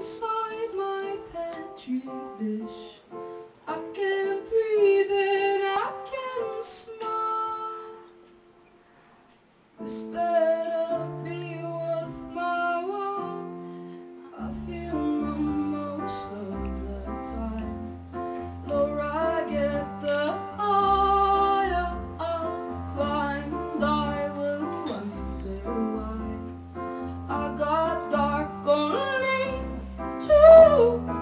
inside my petri dish.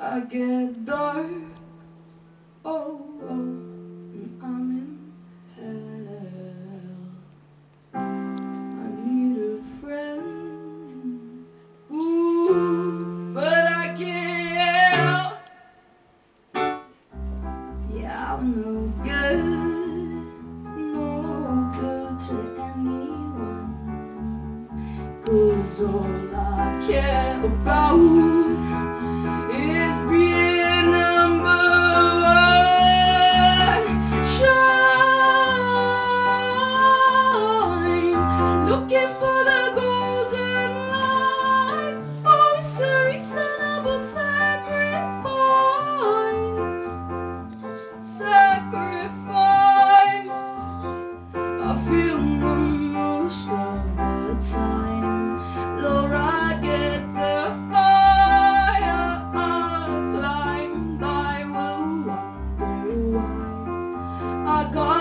I get dark, oh, oh, and I'm in hell. I need a friend, ooh, but I can't. Yeah, I'm no good, no good to. Cause all I care about feel the most of the time. Lower I get, the higher I climb. I will wonder why I got.